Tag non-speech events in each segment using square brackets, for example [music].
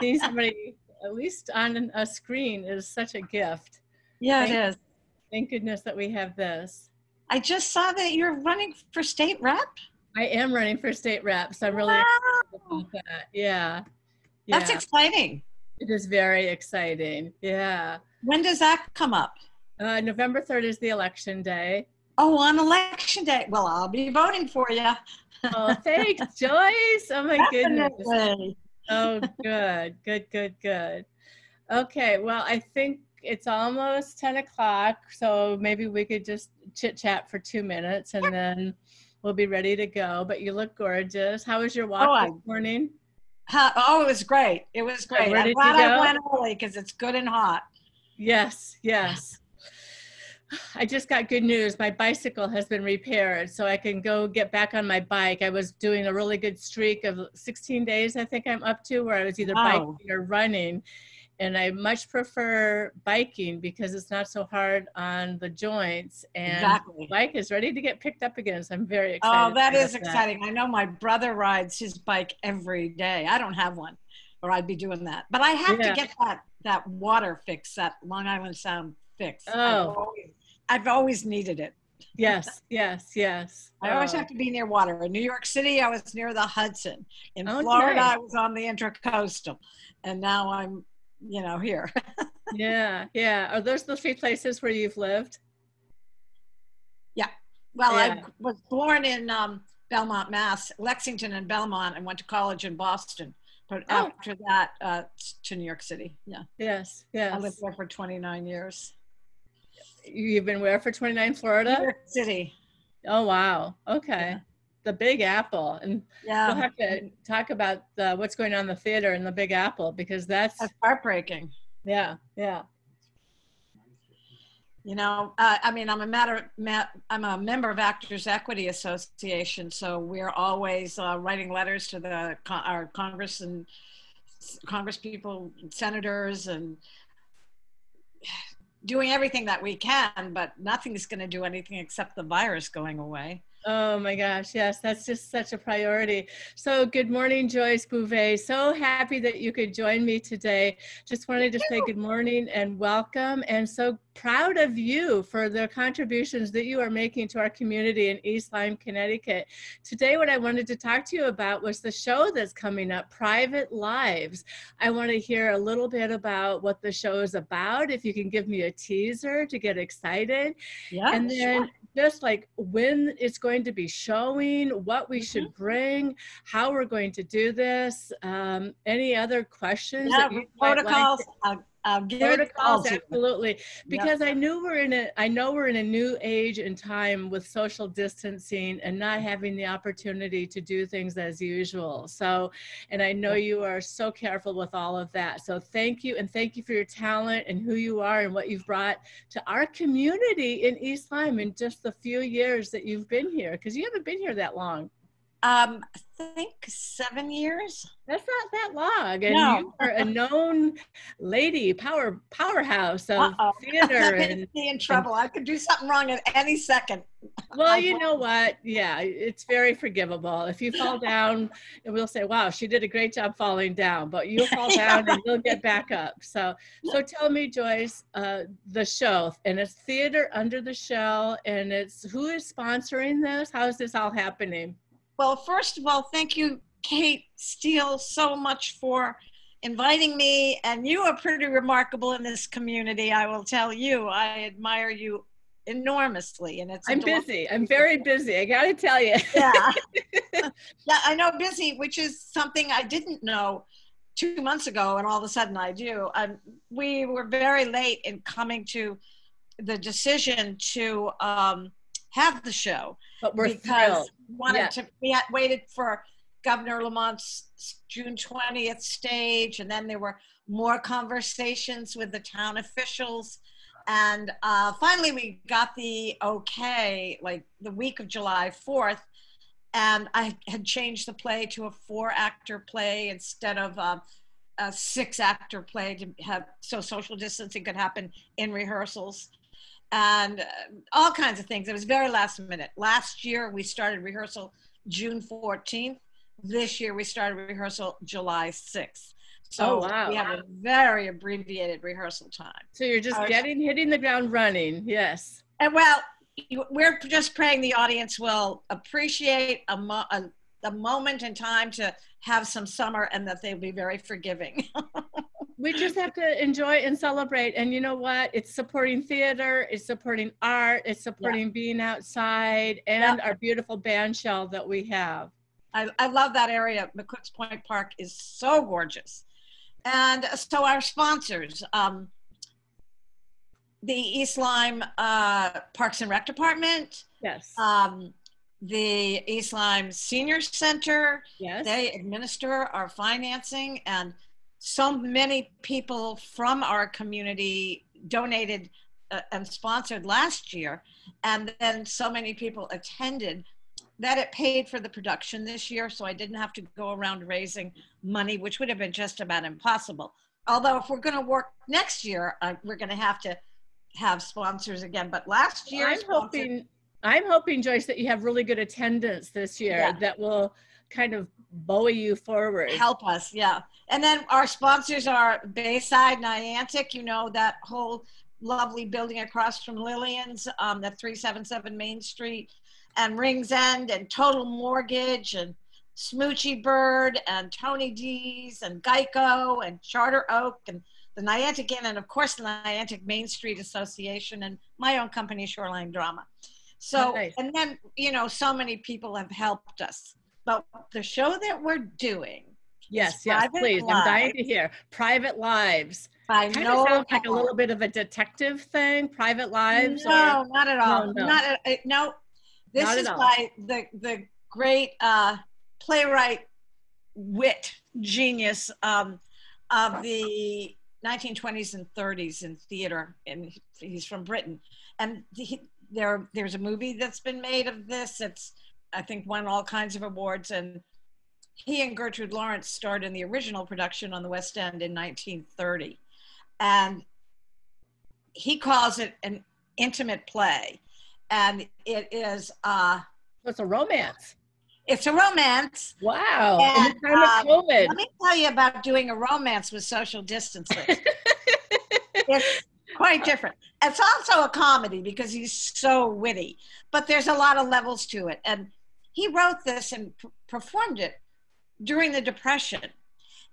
see somebody at least on a screen is such a gift. Yeah, Thank- it is. Thank goodness that we have this. I just saw that you're running for state rep. I am running for state rep, so I'm really Wow. excited about that. Yeah. That's exciting. it is very exciting. Yeah. When does that come up? Uh, November 3rd is the election day. Oh, on election day. Well, I'll be voting for you. Oh, thanks, Joyce. Oh my goodness. Oh, [laughs] good, good, good, good. Okay, well, I think it's almost 10 o'clock, so maybe we could just chit chat for two minutes and then we'll be ready to go. But you look gorgeous. How was your walk Oh, this morning? Huh, Oh, it was great. It was great. where I'm glad I went early because it's good and hot. Yes, yes. [sighs] I just got good news. My bicycle has been repaired, so I can go get back on my bike. I was doing a really good streak of 16 days, I think I'm up to, where I was either Wow. biking or running. And I much prefer biking because it's not so hard on the joints. And Exactly. the bike is ready to get picked up again. So I'm very oh, excited. Oh, that is that. exciting. I know my brother rides his bike every day. I don't have one, or I'd be doing that. But I have Yeah. to get that that water fix, that Long Island Sound fix. Oh. I've always needed it. Yes, yes, yes. I always Oh. have to be near water. In New York City, I was near the Hudson. In Oh, Florida. I was on the Intracoastal, and now I'm, you know, here. [laughs] Yeah, yeah. Are those the three places where you've lived? Yeah. Well, Yeah. I was born in um, Belmont, Mass, Lexington and Belmont, and went to college in Boston. But Oh. after that, uh, to New York City. Yeah, Yes, Yes. I lived there for 29 years. You've been where for 29 New Florida? York City. Oh, wow. Okay. Yeah. The Big Apple. And Yeah, we'll have to talk about the, what's going on in the theater in the Big Apple because that's, that's heartbreaking. yeah, yeah. You know, uh, I mean, I'm a matter, I'm a member of Actors Equity Association, so we're always uh, writing letters to the our Congress and Congress people, senators, and doing everything that we can. But nothing's going to do anything except the virus going away. Oh my gosh, yes, that's just such a priority. So, good morning, Joyce Beauvais. So happy that you could join me today. Just wanted to say good morning and welcome, and so proud of you for the contributions that you are making to our community in East Lyme, Connecticut. Today, what I wanted to talk to you about was the show that's coming up, Private Lives. I want to hear a little bit about what the show is about, if you can give me a teaser to get excited Yeah, and then just like when it's going to be showing, what we should Mm-hmm. bring, how we're going to do this, um, any other questions? yeah, might like protocols. to- I'll, I'll give it all Protocols, to absolutely. Because I knew we're in a, I know we're in a new age and time with social distancing and not having the opportunity to do things as usual. So, and I know you are so careful with all of that. So thank you. And thank you for your talent and who you are and what you've brought to our community in East Lyme in just the few years that you've been here. Because you haven't been here that long. Um, I think seven years. That's not that long. And No. you are a known lady, power powerhouse of Uh-oh. [laughs] theater I'm and be in trouble. I could do something wrong at any second. Well, I you know what? Yeah, it's very forgivable. If you fall down, and we'll say, "Wow, she did a great job falling down," but you'll [laughs] fall Yeah, down and you'll get back up. So, so tell me, Joyce, uh, the show, and it's Theater Under the Shell, and it's who is sponsoring this? How is this all happening? Well, first of all, thank you, Cate Steel, so much for inviting me. And you are pretty remarkable in this community. I will tell you, I admire you enormously. And it's I'm busy. I'm very busy. I got to tell you. Yeah. [laughs] [laughs] yeah, I know busy, which is something I didn't know two months ago, and all of a sudden I do. Um, we were very late in coming to the decision to um, have the show But we're because thrilled. Wanted Yeah. to. We had waited for Governor Lamont's June twentieth stage, and then there were more conversations with the town officials, and uh, finally we got the okay, like the week of July fourth, and I had changed the play to a four-actor play instead of. Uh, a six-actor play to have so social distancing could happen in rehearsals and uh, all kinds of things. It was very last minute. Last year we started rehearsal June 14th. This year we started rehearsal July 6th. So Oh, wow. we have a very abbreviated rehearsal time. So you're just Uh, getting hitting the ground running. Yes. And well, we're just praying the audience will appreciate a, mo- a, a moment in time to have some summer and that they'll be very forgiving. [laughs] We just have to enjoy and celebrate. And you know what? It's supporting theater, it's supporting art, it's supporting being outside, and our beautiful band shell that we have. I, I love that area. McCook's Point Park is so gorgeous. And so our sponsors, um, the East Lyme uh, Parks and Rec Department, Yes. um, the East Lyme Senior Center, yes. they administer our financing and so many people from our community donated uh, and sponsored last year and then so many people attended that it paid for the production this year so i didn't have to go around raising money which would have been just about impossible although if we're going to work next year uh, we're going to have to have sponsors again but last year I'm hoping I'm hoping Joyce that you have really good attendance this year Yeah. that will kind of buoy you forward. help us yeah and then our sponsors are bayside niantic you know that whole lovely building across from lillian's um, that 377 main street and rings end and total mortgage and smoochy bird and tony d's and geico and charter oak and the niantic inn and of course the niantic main street association and my own company shoreline drama so Nice. and then you know so many people have helped us but the show that we're doing Yes, yes, please. I'm dying to hear. Private lives. I Kind know of sounds like a little bit of a detective thing. Private lives. or- No, not at all. No, no. Not at, no. This Not is by the the great uh, playwright, wit, genius um, of the 1920s and 30s in theater, and he's from Britain. And he, there there's a movie that's been made of this. It's I think won all kinds of awards and. He and Gertrude Lawrence starred in the original production on the West End in 1930. And he calls it an intimate play and it is uh It's a romance. it's a romance Wow. And, In the time um, of COVID. let me tell you about doing a romance with social distancing [laughs] it's quite different it's also a comedy because he's so witty but there's a lot of levels to it and he wrote this and performed it during the depression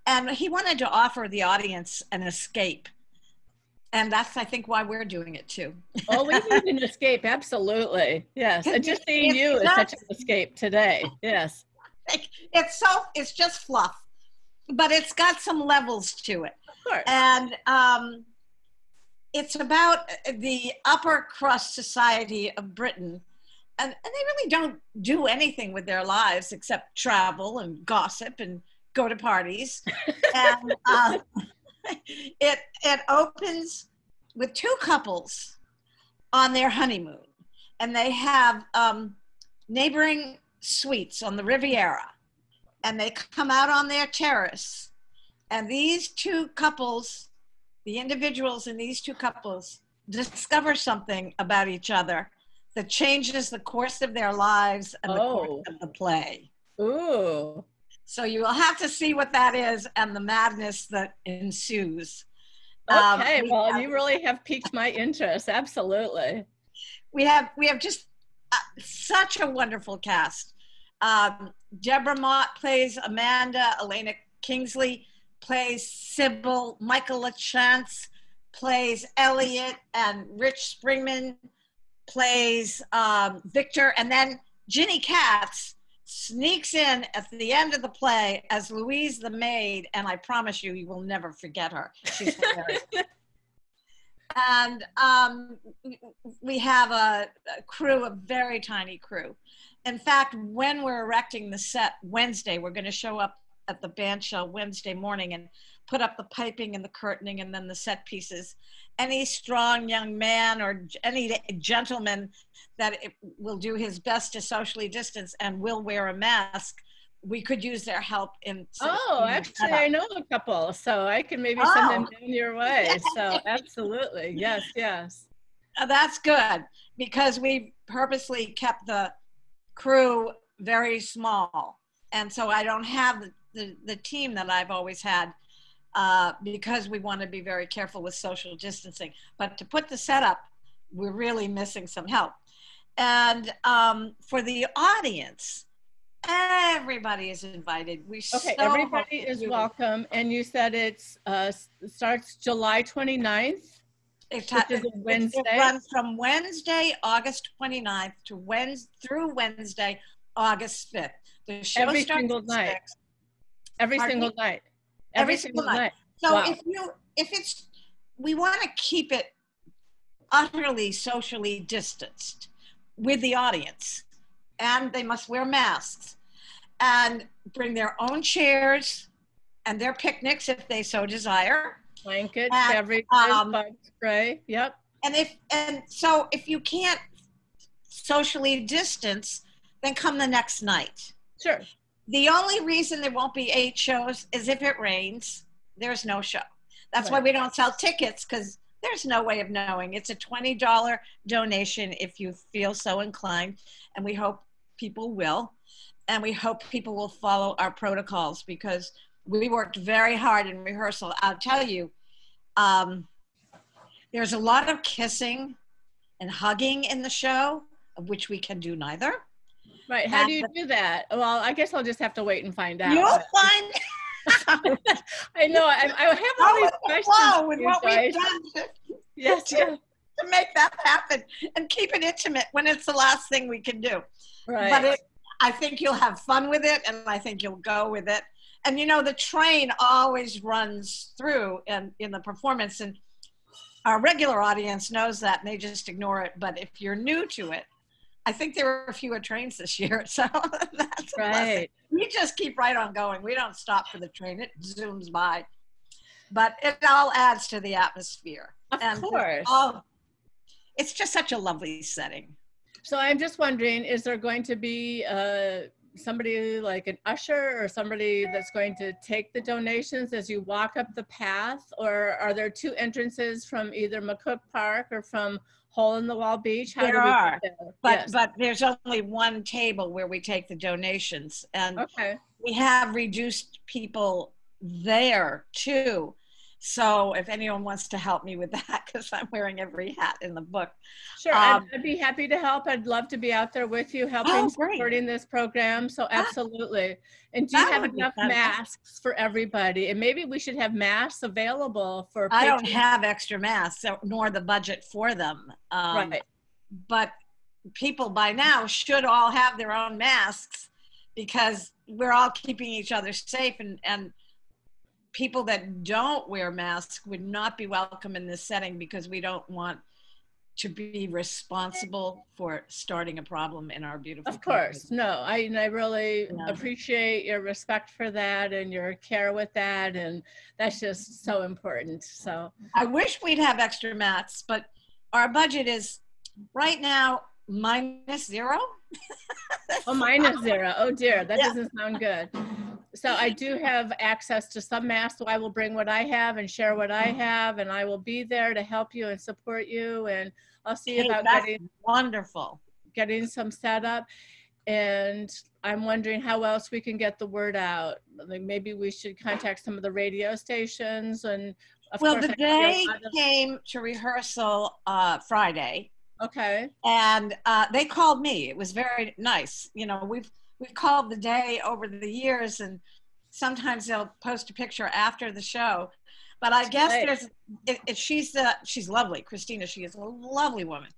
and he wanted to offer the audience an escape and that's i think why we're doing it too oh, we [laughs] need an escape. Absolutely. Yes. And just seeing you is such an escape today. Yes. it's so it's just fluff but it's got some levels to it Of course. and um, it's about the upper crust society of britain and, and they really don't do anything with their lives except travel and gossip and go to parties. [laughs] And uh, [laughs] it it opens with two couples on their honeymoon and they have um, neighboring suites on the riviera and they come out on their terrace and these two couples the individuals in these two couples discover something about each other that changes the course of their lives and the Oh. course of the play Ooh. so you will have to see what that is and the madness that ensues Um, Okay. we well, have- you really have piqued my interest. Absolutely. we have we have just uh, such a wonderful cast. Um, Deborah Mott plays Amanda. Elena Kingsley plays Sybil. Michael LaChance plays Elliot, and Rich Springman plays um, Victor. And then Ginny Katz sneaks in at the end of the play as Louise the maid, and I promise you, you will never forget her. She's [laughs] and um, we have a, a crew, a very tiny crew. In fact, when we're erecting the set Wednesday, we're going to show up at the band shell Wednesday morning and put up the piping and the curtaining and then the set pieces. Any strong young man or any gentleman that it will do his best to socially distance and will wear a mask, we could use their help in. Oh, actually. I know a couple, so I can maybe send them Oh. down your way. [laughs] So, absolutely. Yes, yes. Uh, that's good because we purposely kept the crew very small and so i don't have the, the, team that i've always had uh, because we want to be very careful with social distancing. But to put the setup, we're really missing some help. And um, for the audience, everybody is invited. We Okay, so everybody is welcome. And you said it's, uh, starts July 29th? It, which is a Wednesday? It runs from Wednesday, August 29th to Wednesday through Wednesday, August 5th. The show Every starts single night. Every Pardon single night? Every single night. So Wow. if you if it's we want to keep it utterly socially distanced with the audience and they must wear masks and bring their own chairs and their picnics if they so desire Blankets, and, beverages, um, bug spray, yep. and if and so if you can't socially distance then come the next night Sure, the only reason there won't be eight shows is if it rains there's no show. That's why we don't sell tickets because there's no way of knowing. It's a $20 donation if you feel so inclined and we hope people will and we hope people will follow our protocols because we worked very hard in rehearsal. I'll tell you um, there's a lot of kissing and hugging in the show of which we can do neither right. How do you do that? Well, I guess I'll just have to wait and find out. you'll [laughs] find I know, I, I have all these questions. with what we've done to, [laughs] Yes, yes, to make that happen and keep it intimate when it's the last thing we can do. right. But it, I think you'll have fun with it, and I think you'll go with it. And you know, the train always runs through in, in the performance, and our regular audience knows that, and they just ignore it. But if you're new to it, I think there were fewer trains this year, [laughs] so that's a blessing. Right. We just keep right on going. We don't stop for the train; it zooms by. But it all adds to the atmosphere. Of And course. Oh, it's just such a lovely setting. So I'm just wondering, is there going to be uh, somebody like an usher or somebody that's going to take the donations as you walk up the path? Or are there two entrances from either McCook Park or from Hole in the Wall Beach? There do we are, there? But Yes. but there's only one table where we take the donations, and Okay, we have reduced people there too. So if anyone wants to help me with that, [laughs] because I'm wearing every hat in the book. sure. I'd, Um, I'd be happy to help. I'd love to be out there with you, helping, Oh, supporting this program. So absolutely. And do you That have enough masks for everybody? And maybe we should have masks available for I don't have extra masks, nor the budget for them. Um, Right. But people by now should all have their own masks because we're all keeping each other safe and, and people that don't wear masks would not be welcome in this setting because we don't want to be responsible for starting a problem in our beautiful Of course, country. no, I, I really Yeah. appreciate your respect for that and your care with that, and that's just so important. So, I wish we'd have extra mats, but our budget is right now minus zero. [laughs] oh, mine is zero. Oh dear, that Yeah. doesn't sound good. So I do have access to some masks, so I will bring what I have and share what I have, and I will be there to help you and support you, and I'll see Hey, about getting wonderful. getting some set up. And I'm wondering how else we can get the word out. Like maybe we should contact some of the radio stations and of Well, the I day came to rehearsal uh, Friday, okay. and uh, they called me. It was very nice. You know, we've we've called the day over the years, and sometimes they'll post a picture after the show. But I guess Right. there's if, if she's the she's lovely, Christina. She is a lovely woman,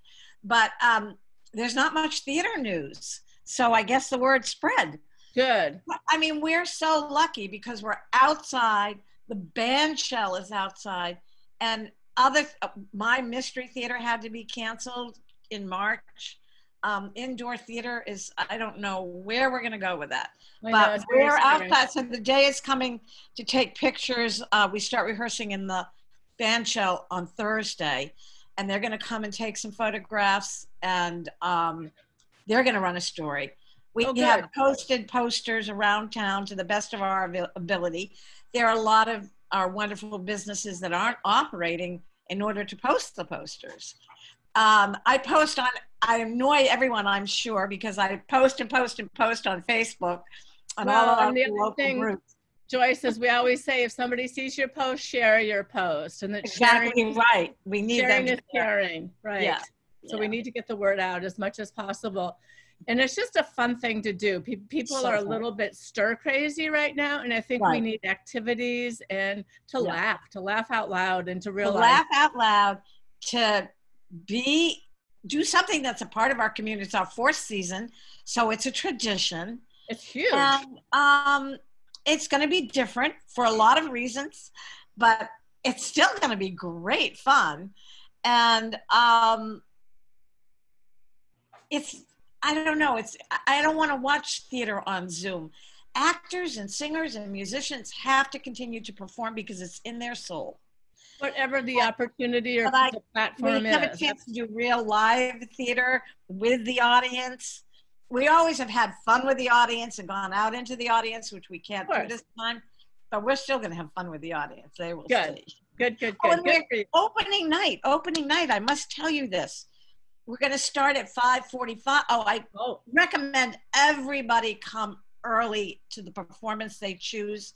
but um, there's not much theater news. So I guess the word spread. Good. I mean, we're so lucky because we're outside. The band shell is outside, and other uh, my mystery theater had to be canceled in March. Um, indoor theater is I don't know where we're going to go with that. I but very we're outside. So the day is coming to take pictures. Uh, we start rehearsing in the band shell on Thursday, and they're going to come and take some photographs, and um, they're going to run a story. We Oh, have posted posters around town to the best of our ability. There are a lot of our wonderful businesses that aren't operating in order to post the posters. Um, I post on, I annoy everyone, I'm sure, because I post and post and post on Facebook on Well, all and the local thing- groups. Joyce, as we always say, if somebody sees your post, share your post, and that Exactly sharing, right. We need them sharing to is caring, right? Yeah, So yeah. we need to get the word out as much as possible. And it's just a fun thing to do. Pe- people So are a fun. little bit stir crazy right now, and I think we need activities and to Yeah. laugh, to laugh out loud, and to To laugh out loud, to be do something that's a part of our community. It's our fourth season, so it's a tradition. it's huge. And um, it's going to be different for a lot of reasons, but it's still going to be great fun. And um, it's, I don't know, it's, I don't want to watch theater on Zoom. Actors and singers and musicians have to continue to perform because it's in their soul. Whatever the opportunity or I- the We platform have a chance to do real live theater with the audience. We always have had fun with the audience and gone out into the audience, which we can't do this time. But we're still going to have fun with the audience. They will Good. see. Good, good, Oh, good. and good. Opening night, opening night. I must tell you this. We're going to start at 5:45. Oh, I Oh, recommend everybody come early to the performance they choose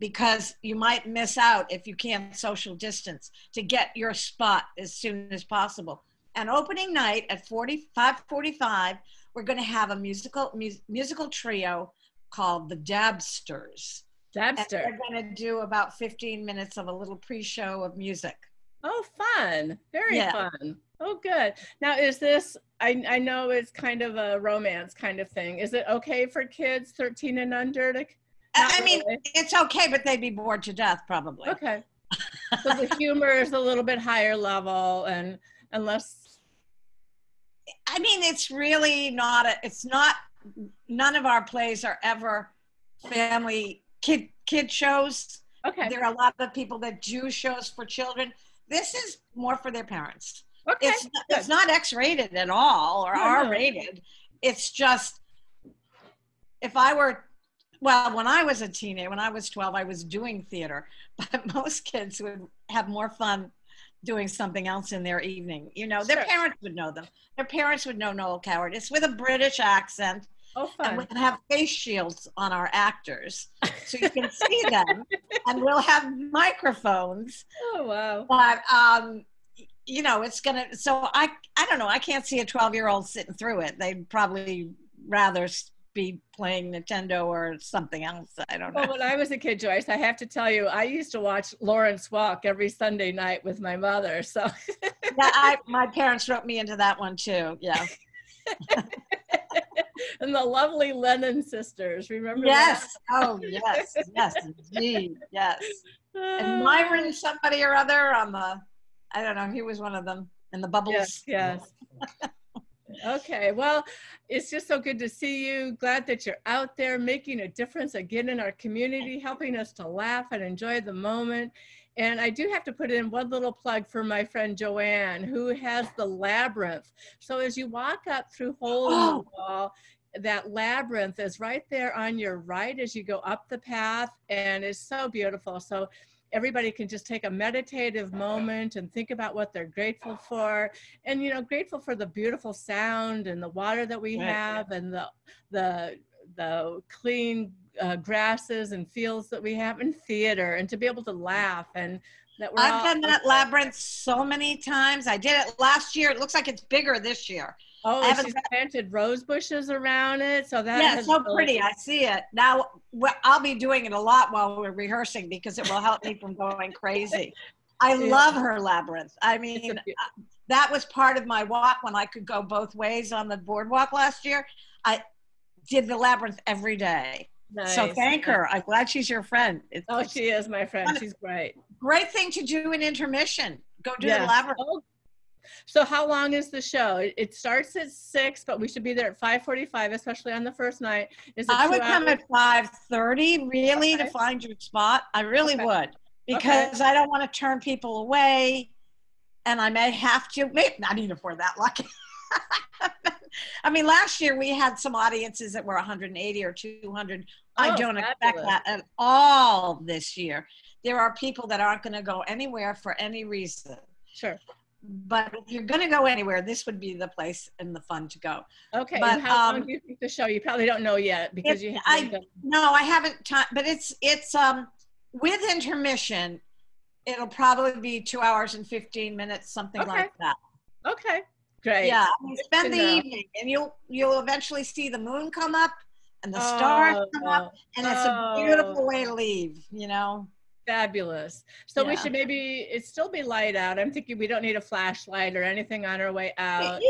because you might miss out if you can't social distance to get your spot as soon as possible. And opening night at 45:45, we're going to have a musical mu- musical trio called the Dabsters. And Dabster. they're going to do about 15 minutes of a little pre-show of music. Oh, fun. Very Yeah. fun. Oh, good. Now, is this, I, I know it's kind of a romance kind of thing. Is it okay for kids 13 and under to? I Not mean, really. it's okay, but they'd be bored to death probably. Okay. [laughs] So the humor is a little bit higher level and unless, I mean, it's really not, a, it's not, none of our plays are ever family kid, kid shows. okay. There are a lot of people that do shows for children. This is more for their parents. Okay. It's, it's not X-rated at all or No, no. R-rated. It's just, if I were, well, when I was a teenager, when I was 12, I was doing theater, [laughs] but most kids would have more fun doing something else in their evening. You know, their Sure. parents would know them. Their parents would know Noel Coward. It's with a British accent, Oh, and we can have face shields on our actors so you can see them, [laughs] and we'll have microphones. Oh, wow. But um, you know, it's gonna. So I, I don't know. I can't see a 12 year old sitting through it. They'd probably rather be playing Nintendo or something else. I don't know. Well, when I was a kid, Joyce, I have to tell you, I used to watch Lawrence Welk every Sunday night with my mother. So, [laughs] yeah, I, my parents wrote me into that one too. Yeah. [laughs] and the lovely Lennon sisters, remember Yes. Oh, yes. Yes, indeed. Yes. And Myron, [laughs] somebody or other on the, I don't know. He was one of them in the bubbles. Yes, yes. Okay, well, it's just so good to see you. Glad that you're out there making a difference again in our community, helping us to laugh and enjoy the moment. And I do have to put in one little plug for my friend Joanne, who has the labyrinth. So as you walk up through Hole in the Oh. Wall, that labyrinth is right there on your right as you go up the path, and it's so beautiful. So everybody can just take a meditative moment and think about what they're grateful for and you know grateful for the beautiful sound and the water that we have and the the the clean uh, grasses and fields that we have in theater and to be able to laugh and that we're I've done that labyrinth so many times. I did it last year. It looks like it's bigger this year. Oh I she's planted rose bushes around it so that yeah, so really- pretty. I see it now. Well, I'll be doing it a lot while we're rehearsing because it will help me from going crazy. [laughs] I Yeah. love her labyrinth. I mean, uh, that was part of my walk when I could go both ways on the boardwalk last year. I did the labyrinth every day. So thank her. I'm glad she's your friend. It's oh she is my friend she's great great thing to do in intermission. Go do the labyrinth. Oh, So how long is the show? It, it starts at six, but we should be there at five forty-five, especially on the first night. Is it I would come at five thirty, really, Okay. to find your spot. I really Okay. would, because I don't want to turn people away, and I may have to. Maybe not even if we're that lucky. [laughs] I mean, last year we had some audiences that were 180 or 200. I Oh, don't expect that at all this year. There are people that aren't going to go anywhere for any reason. Sure. But if you're going to go anywhere, this would be the place and the fun to go. Okay. But, how um, long do you think the show? You probably don't know yet because you I- haven't done. No, I haven't time, but it's it's um with intermission, it'll probably be two hours and fifteen minutes, something Okay. like that. Okay. Great. Yeah, I mean, spend the know. evening, and you'll you'll eventually see the moon come up and the stars come up, and it's a oh. beautiful way to leave. You know. Fabulous. So we should maybe it still be light out. I'm thinking we don't need a flashlight or anything on our way out.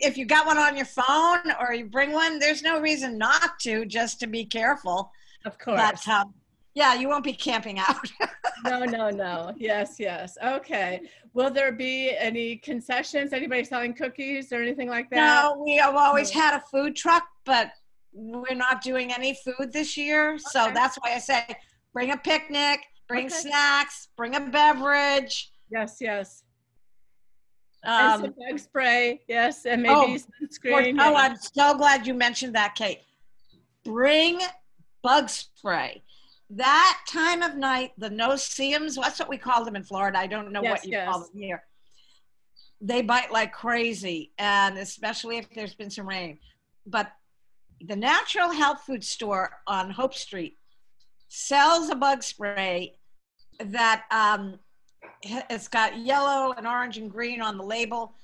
If you got one on your phone or you bring one, there's no reason not to, just to be careful. Of course. But um, yeah, you won't be camping out. [laughs] no, no, no. Yes, yes. Okay. Will there be any concessions? Anybody selling cookies or anything like that? no, we have always had a food truck, but we're not doing any food this year. So that's why I say bring a picnic, bring Okay. snacks, bring a beverage. Yes, yes. and Um, some bug spray. Yes, and maybe oh, sunscreen. oh. I'm so glad you mentioned that, Cate. Bring bug spray. That time of night, the no-see-ums, that's what we call them in Florida. I don't know Yes, what you call them here. They bite like crazy, and especially if there's been some rain. But the Natural Health Food Store on Hope Street sells a bug spray that um, it's got yellow and orange and green on the label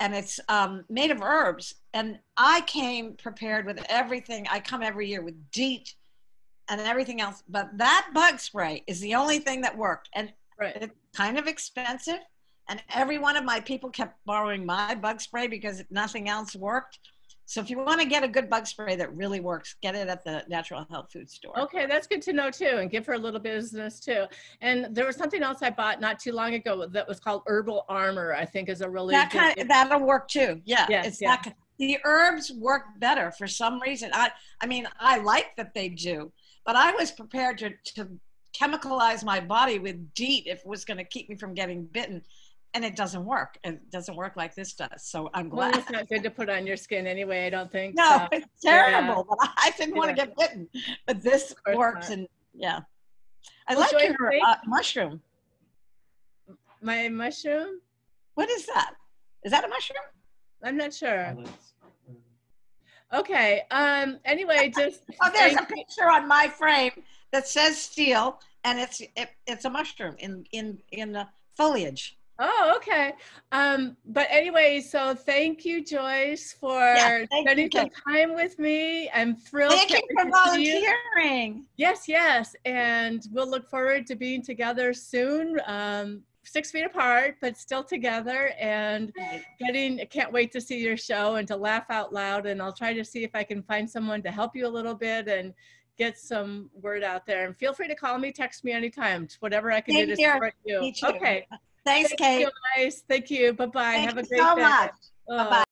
and it's um, made of herbs. And i came prepared with everything. I come every year with deet and everything else but that bug spray is the only thing that worked. And right. it's kind of expensive and every one of my people kept borrowing my bug spray because nothing else worked so if you want to get a good bug spray that really works get it at the natural health food store Okay, that's good to know too, and give her a little business too. And there was something else I bought not too long ago that was called Herbal Armor. I think is a really that good- kind that'll work too yeah Yes, it's yeah. not the herbs work better for some reason i i mean i like that they do but i was prepared to to chemicalize my body with deet if it was going to keep me from getting bitten and it doesn't work it doesn't work like this does so i'm glad. Well, it's not good to put on your skin anyway. I don't think. no so. it's terrible but i didn't want to get bitten but this works not. and yeah i Well, like Joyce, your uh, mushroom My mushroom? what is that is that a mushroom I'm not sure. Okay. Um. Anyway, [laughs] just Oh, there's a picture on my frame that says steel, and it's it, it's a mushroom in in in the foliage. Oh, okay. Um, but anyway, so thank you, Joyce, for Yeah, spending you, some time with me. I'm thrilled. Thank you for volunteering. Yes, yes. And we'll look forward to being together soon. Um, six feet apart, but still together and getting, I can't wait to see your show and to laugh out loud. And I'll try to see if I can find someone to help you a little bit and get some word out there. And feel free to call me, text me anytime, whatever I can do to you. support you. Me too. Okay. Thanks, Thank Cate. you, guys. Thank you. Bye bye. Have a great so day. much. Oh. Bye-bye.